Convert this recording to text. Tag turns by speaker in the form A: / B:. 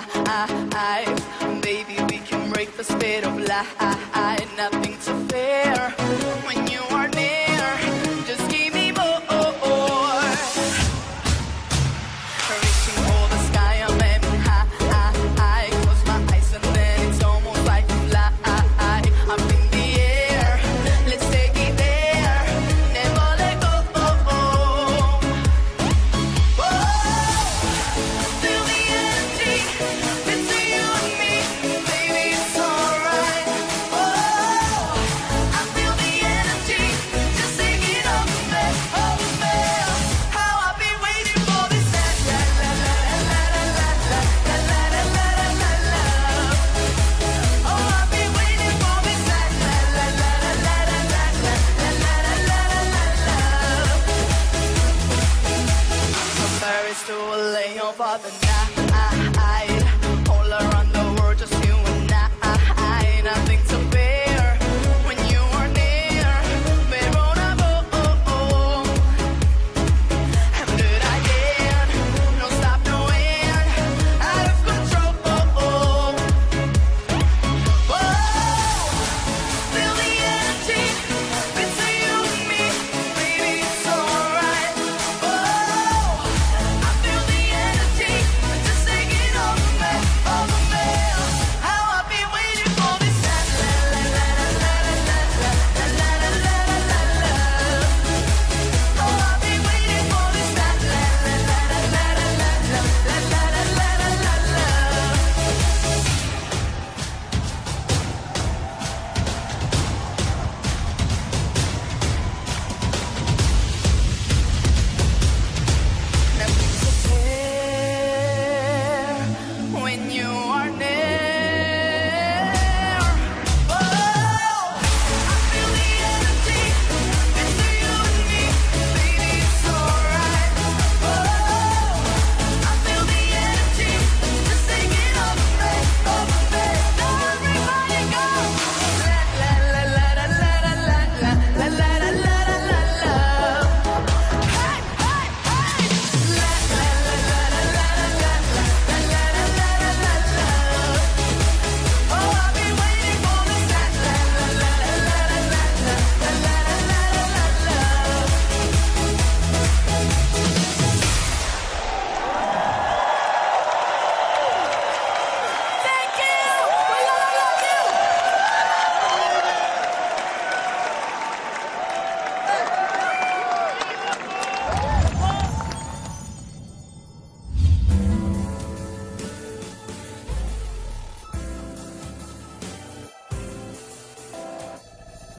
A: life. Maybe we can break the state of life. Nothing to fear. When for the night.